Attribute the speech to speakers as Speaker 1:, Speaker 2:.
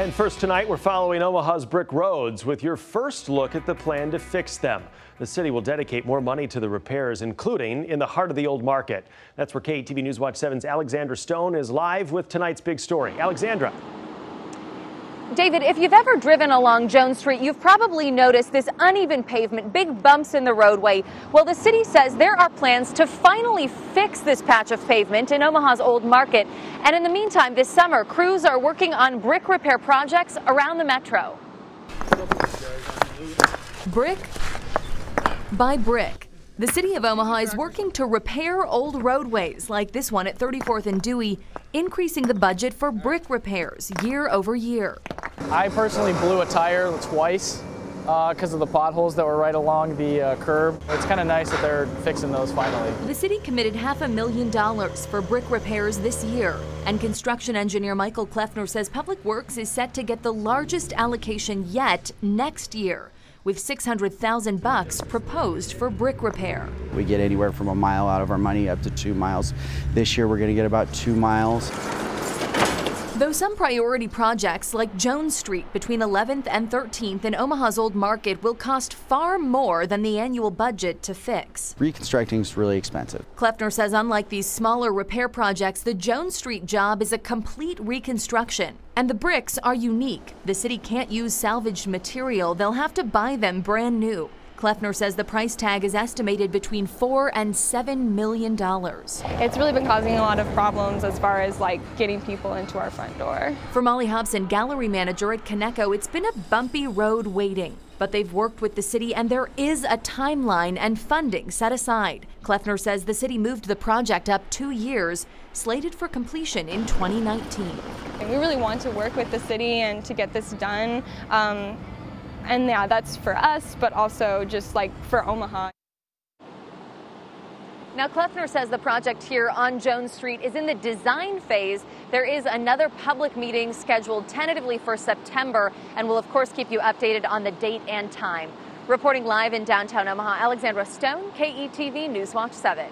Speaker 1: And first tonight, we're following Omaha's brick roads with your first look at the plan to fix them. The city will dedicate more money to the repairs, including in the heart of the old market. That's where KETV News Watch 7's Alexandra Stone is live with tonight's big story. Alexandra.
Speaker 2: David, if you've ever driven along Jones Street, you've probably noticed this uneven pavement, big bumps in the roadway. Well, the city says there are plans to finally fix this patch of pavement in Omaha's Old Market. And in the meantime, this summer, crews are working on brick repair projects around the metro.
Speaker 3: Brick by brick. The city of Omaha is working to repair old roadways like this one at 34th and Dewey, increasing the budget for brick repairs year over year.
Speaker 4: I personally blew a tire twice because uh, of the potholes that were right along the uh, curb. It's kind of nice that they're fixing those finally.
Speaker 3: The city committed half a million dollars for brick repairs this year. And construction engineer Michael Kleffner says Public Works is set to get the largest allocation yet next year with 600,000 bucks proposed for brick repair.
Speaker 5: We get anywhere from a mile out of our money up to two miles. This year we're going to get about two miles.
Speaker 3: Though some priority projects like Jones Street between 11th and 13th in Omaha's Old Market will cost far more than the annual budget to fix.
Speaker 5: Reconstructing is really expensive.
Speaker 3: Kleffner says unlike these smaller repair projects, the Jones Street job is a complete reconstruction. And the bricks are unique. The city can't use salvaged material, they'll have to buy them brand new. Kleffner says the price tag is estimated between four and seven million dollars.
Speaker 6: It's really been causing a lot of problems as far as like getting people into our front door.
Speaker 3: For Molly Hobson, gallery manager at Kaneko, it's been a bumpy road waiting. But they've worked with the city and there is a timeline and funding set aside. Kleffner says the city moved the project up two years, slated for completion in 2019.
Speaker 6: And we really want to work with the city and to get this done. Um, and yeah, that's for us, but also just like for Omaha.
Speaker 2: Now, Kleffner says the project here on Jones Street is in the design phase. There is another public meeting scheduled tentatively for September, and we'll, of course, keep you updated on the date and time. Reporting live in downtown Omaha, Alexandra Stone, KETV Newswatch 7.